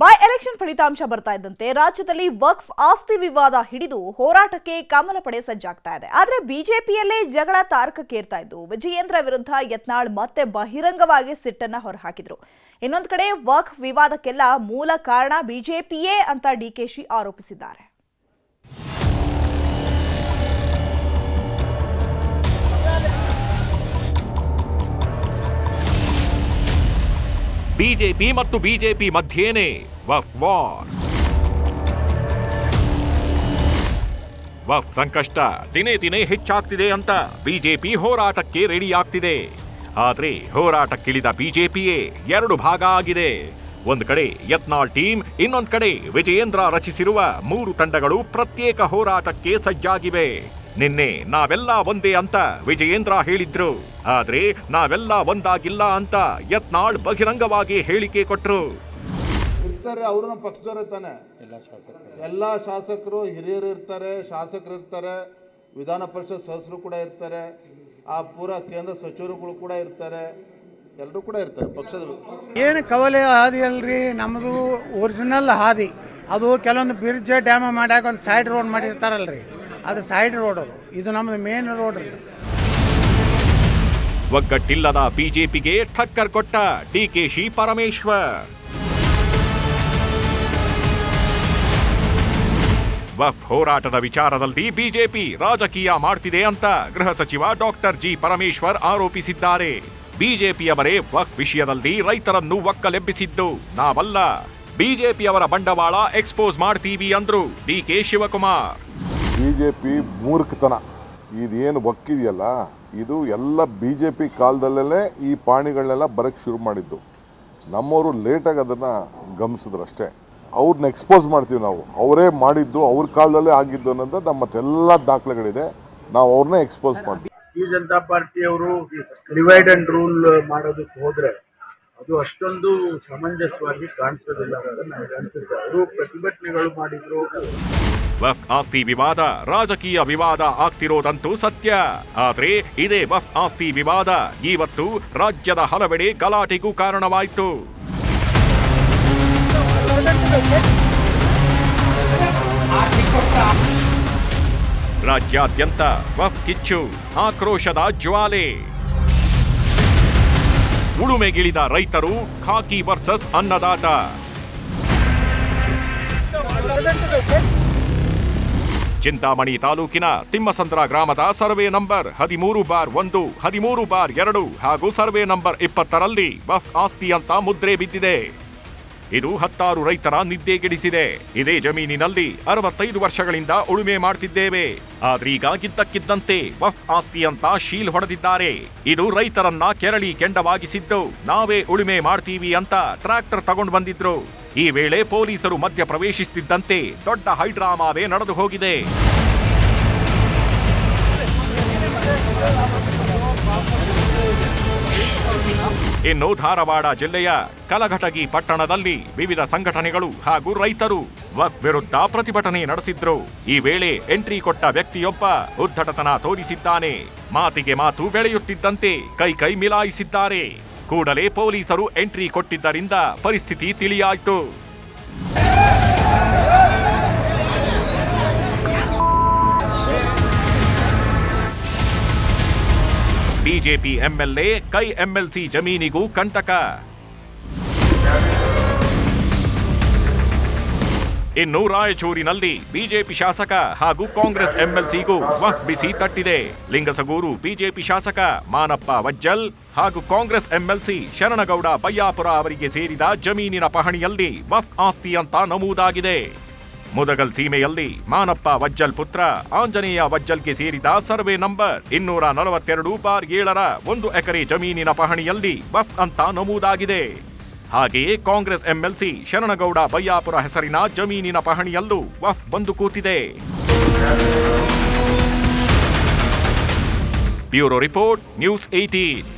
By election ಫಲಿತಾಂಶ ಬರ್ತಾ ಇದ್ದಂತೆ ರಾಜ್ಯದಲ್ಲಿ ವಕ್ಫ್ ಆಸ್ತಿ ವಿವಾದ ಹಿಡಿದು ಹೋರಾಟಕ್ಕೆ ಕಮಲ ಪಡೆ ಸಜ್ಜಾಗ್ತಾ ಇದೆ. ಆದ್ರೆ ಬಿಜೆಪಿಯಲ್ಲೇ ಜಗಳ ತಾರಕಕ್ಕೇರ್ತಾ ಇದ್ದು ವಿಜಯೇಂದ್ರ ವಿರುದ್ಧ ಯತ್ನಾಳ್ ಮತ್ತೆ ಬಹಿರಂಗವಾಗಿ ಸಿಟ್ಟನ್ನ ಹೊರಹಾಕಿದ್ರು. ಇನ್ನೊಂದು ಕಡೆ ವಕ್ಫ್ ವಿವಾದಕ್ಕೆಲ್ಲ ಮೂಲ ಕಾರಣ ಬಿಜೆಪಿಯೇ ಅಂತ ಡಿಕೆಶಿ ಆರೋಪಿಸಿದ್ದಾರೆ. ಬಿಜೆಪಿ ಮತ್ತು ಬಿಜೆಪಿ ಮಧ್ಯೇನೆ ವಫ್ ವಾರ್. ವಫ್ ಸಂಕಷ್ಟ ದಿನೇ ದಿನೇ ಹೆಚ್ಚಾಗ್ತಿದೆ ಅಂತ ಬಿಜೆಪಿ ಹೋರಾಟಕ್ಕೆ ರೆಡಿ ಆಗ್ತಿದೆ. ಆದ್ರೆ ಹೋರಾಟಕ್ಕಿಳಿದ ಬಿಜೆಪಿಯೇ ಎರಡು ಭಾಗ ಆಗಿದೆ. ಒಂದು ಕಡೆ ಯತ್ನಾಳ್ ಟೀಮ್, ಇನ್ನೊಂದು ಕಡೆ ವಿಜಯೇಂದ್ರ ರಚಿಸಿರುವ ಮೂರು ತಂಡಗಳು ಪ್ರತ್ಯೇಕ ಹೋರಾಟಕ್ಕೆ ಸಜ್ಜಾಗಿವೆ. ನಿನ್ನೆ ನಾವೆಲ್ಲ ಒಂದೇ ಅಂತ ವಿಜಯೇಂದ್ರ ಹೇಳಿದ್ರು. ಆದ್ರೆ ನಾವೆಲ್ಲ ಒಂದಾಗಿಲ್ಲ ಅಂತ ಯತ್ನಾಳ್ ಬಹಿರಂಗವಾಗಿ ಹೇಳಿಕೆ ಕೊಟ್ರು. ಇರ್ತಾರೆ ಅವರು ನಮ್ಮ ಪಕ್ಷದವ್ರು ತಾನೆ. ಎಲ್ಲ ಶಾಸಕರು. ಹಿರಿಯರು ಇರ್ತಾರೆ ಶಾಸಕರು ಇರ್ತಾರೆ ವಿಧಾನ ಪರಿಷತ್ ಸದಸ್ಯರು ಕೂಡ ಇರ್ತಾರೆ ಆ ಪೂರಾ ಕೇಂದ್ರ ಸಚಿವರುಗಳು ಕೂಡ ಇರ್ತಾರೆ ಎಲ್ಲರೂ ಕೂಡ ಇರ್ತಾರೆ ಪಕ್ಷದ ಏನು ಕವಲೆ ಹಾದಿ ಅಲ್ರಿ? ನಮ್ಮದು ಒರಿಜಿನಲ್ ಹಾದಿ. ಅದು ಕೆಲವೊಂದು ಬ್ರಿಡ್ಜ್ ಡ್ಯಾಮ್ ಮಾಡ್ಯಾಕ ಒಂದು ಸೈಡ್ ರೋಡ್ ಮಾಡಿರ್ತಾರಲ್ರಿ. ಅದು ಸೈಡ್ ರೋಡ್ ಅದು. ಇದು ನಮ್ಮದು ಮೇನ್ ರೋಡ್ ಒಗ್ಗಟ್ಟಿಲ್ಲದ ಬಿಜೆಪಿಗೆ ಠಕ್ಕರ್ ಕೊಟ್ಟ ಡಿಕೆಶಿ ಪರಮೇಶ್ವರ್. ವಫ್ ಹೋರಾಟದ ವಿಚಾರದಲ್ಲಿ ಬಿಜೆಪಿ ರಾಜಕೀಯ ಮಾಡ್ತಿದೆ ಅಂತ ಗೃಹ ಸಚಿವ ಡಾಕ್ಟರ್ ಜಿ ಪರಮೇಶ್ವರ್ ಆರೋಪಿಸಿದ್ದಾರೆ. ಬಿಜೆಪಿಯವರೇ ವಕ್ ವಿಷಯದಲ್ಲಿ ರೈತರನ್ನು ಒಕ್ಕಲೆಬ್ಬಿಸಿದ್ದು. ನಾವಲ್ಲ. ಬಿಜೆಪಿಯವರ ಬಂಡವಾಳ ಎಕ್ಸ್ಪೋಸ್ ಮಾಡ್ತೀವಿ ಅಂದ್ರು DK Shivakumar. B J P ಮೂರ್ಖತನ. ಇದೇನು ಒಕ್ಕಿದೆಯಲ್ಲ ಇದು ಎಲ್ಲ ಬಿ ಜೆ ಪಿ ಕಾಲದಲ್ಲೇ ಈ ಪಾಣಿಗಳನ್ನೆಲ್ಲ ಬರಕ್ಕೆ ಶುರು ಮಾಡಿದ್ದು. ನಮ್ಮವರು ಲೇಟಾಗಿ ಅದನ್ನು ಗಮನಿಸಿದ್ರು ಅಷ್ಟೇ. ಅವ್ರನ್ನ ಎಕ್ಸ್ಪೋಸ್ ಮಾಡ್ತೀವಿ ನಾವು. ಅವರೇ ಮಾಡಿದ್ದು ಅವ್ರ ಕಾಲದಲ್ಲೇ ಆಗಿದ್ದು ಅನ್ನೋದು ನಮ್ಮ ಎಲ್ಲ ದಾಖಲೆಗಳಿದೆ. ನಾವು ಅವ್ರನ್ನೇ ಎಕ್ಸ್ಪೋಸ್ ಮಾಡ್ತೀವಿ. ಈ ಜನತಾ ಪಾರ್ಟಿಯವರು ಡಿವೈಡ್ ಅಂಡ್ ರೂಲ್ ಮಾಡೋದಕ್ಕೆ ಹೋದ್ರೆ ಅದು ಅಷ್ಟೊಂದು ಸಮಂಜಸವಾಗಿ ಕಾಣಿಸೋದಿಲ್ಲ ಅಂತ ನನಗೆ ಅನಿಸುತ್ತೆ. ಅವರು ಪ್ರತಿಭಟನೆಗಳು ಮಾಡಿದ್ರು. ವಫ್ ಆಸ್ತಿ ವಿವಾದ, ರಾಜಕೀಯ ವಿವಾದ ಆಗ್ತಿರೋದಂತೂ ಸತ್ಯ. ಆದ್ರೆ ಇದೇ ವಫ್ ಆಸ್ತಿ ವಿವಾದ ಇವತ್ತು ರಾಜ್ಯದ ಹಲವೆಡೆ ಗಲಾಟೆಗೂ ಕಾರಣವಾಯಿತು. ರಾಜ್ಯಾದ್ಯಂತ ವಫ್ ಕಿಚ್ಚು, ಆಕ್ರೋಶದ ಜ್ವಾಲೆ. ಉಳುಮೆಗಿಳಿದ ರೈತರು ಖಾಕಿ ವರ್ಸಸ್ ಅನ್ನದಾತ. ಚಿಂತಾಮಣಿ ತಾಲೂಕಿನ ತಿಮ್ಮಸಂದ್ರ ಗ್ರಾಮದ ಸರ್ವೆ ನಂಬರ್ ಹದಿಮೂರು ಬಾರ್ ಒಂದು, ಹದಿಮೂರು ಬಾರ್ ಎರಡು ಹಾಗೂ ಸರ್ವೆ ನಂಬರ್ ಇಪ್ಪತ್ತರಲ್ಲಿ ಬಫ್ ಆಸ್ತಿ ಅಂತ ಮುದ್ರೆ ಬಿದ್ದಿದೆ. ಇದು ಹತ್ತಾರು ರೈತರ ನಿದ್ದೆಗೆಡಿಸಿದೆ ಇದೇ ಜಮೀನಿನಲ್ಲಿ ಅರವತ್ತೈದು ವರ್ಷಗಳಿಂದ ಉಳುಮೆ ಮಾಡ್ತಿದ್ದೇವೆ. ಆದ್ರೀಗ ಗಿದ್ದಕ್ಕಿದ್ದಂತೆ ವಫ್ ಆಸ್ತಿ ಅಂತ ಶೀಲ್ ಹೊಡೆದಿದ್ದಾರೆ. ಇದು ರೈತರನ್ನ ಕೆರಳಿ ಕೆಂಡವಾಗಿಸಿದ್ದು, ನಾವೇ ಉಳುಮೆ ಮಾಡ್ತೀವಿ ಅಂತ ಟ್ರ್ಯಾಕ್ಟರ್ ತಗೊಂಡು ಬಂದಿದ್ರು. ಈ ವೇಳೆ ಪೊಲೀಸರು ಮಧ್ಯ ಪ್ರವೇಶಿಸುತ್ತಿದ್ದಂತೆ ದೊಡ್ಡ ಹೈಡ್ರಾಮಾವೇ ನಡೆದು ಹೋಗಿದೆ. ಇನ್ನು ಧಾರವಾಡ ಜಿಲ್ಲೆಯ ಕಲಘಟಗಿ ಪಟ್ಟಣದಲ್ಲಿ ವಿವಿಧ ಸಂಘಟನೆಗಳು ಹಾಗೂ ರೈತರು ವಕ್ ವಿರುದ್ಧ ಪ್ರತಿಭಟನೆ ನಡೆಸಿದ್ರು. ಈ ವೇಳೆ ಎಂಟ್ರಿ ಕೊಟ್ಟ ವ್ಯಕ್ತಿಯೊಬ್ಬ ಉದ್ದಟತನ ತೋರಿಸಿದ್ದಾನೆ. ಮಾತಿಗೆ ಮಾತು ಬೆಳೆಯುತ್ತಿದ್ದಂತೆ ಕೈ ಕೈ ಮಿಲಾಯಿಸಿದ್ದಾರೆ. ಕೂಡಲೇ ಪೊಲೀಸರು ಎಂಟ್ರಿ ಕೊಟ್ಟಿದ್ದರಿಂದ ಪರಿಸ್ಥಿತಿ ತಿಳಿಯಾಯಿತು. ಬಿಜೆಪಿ ಎಂಎಲ್ಎ ಕೈ ಎಂಎಲ್ಸಿ ಜಮೀನಿಗೂ ಕಂಟಕ. ಇನ್ನು ರಾಯಚೂರಿನಲ್ಲಿ ಬಿಜೆಪಿ ಶಾಸಕ ಹಾಗೂ ಕಾಂಗ್ರೆಸ್ ಎಂಎಲ್ಸಿಗೂ ವಕ್ ಬಿಸಿ ತಟ್ಟಿದೆ. ಲಿಂಗಸಗೂರು ಬಿಜೆಪಿ ಶಾಸಕ ಮಾನಪ್ಪ ವಜ್ಜಲ್ ಹಾಗೂ ಕಾಂಗ್ರೆಸ್ ಎಂಎಲ್ಸಿ ಶರಣಗೌಡ ಬಯ್ಯಾಪುರ ಅವರಿಗೆ ಸೇರಿದ ಜಮೀನಿನ ಪಹಣಿಯಲ್ಲಿ ವಫ್ ಆಸ್ತಿ ಅಂತ ನಮೂದಾಗಿದೆ. ಮುದಗಲ್ ಸೀಮೆಯಲ್ಲಿ ಮಾನಪ್ಪ ವಜ್ಜಲ್ ಪುತ್ರ ಆಂಜನೇಯ ವಜ್ಜಲ್ಗೆ ಸೇರಿದ ಸರ್ವೆ ನಂಬರ್ ಇನ್ನೂರ ನಲವತ್ತೆರಡು ಬಾರ್ ಏಳರ ಒಂದು ಎಕರೆ ಜಮೀನಿನ ಪಹಣಿಯಲ್ಲಿ ವಫ್ ಅಂತ ನಮೂದಾಗಿದೆ. ಹಾಗೆಯೇ ಕಾಂಗ್ರೆಸ್ ಎಂಎಲ್ಸಿ, ಶರಣಗೌಡ ಬಯ್ಯಾಪುರ ಹೆಸರಿನ ಜಮೀನಿನ ಪಹಣಿಯಲ್ಲೂ ವಫ್ ಬಂದು ಕೂತಿದೆ. Bureau report, news eighteen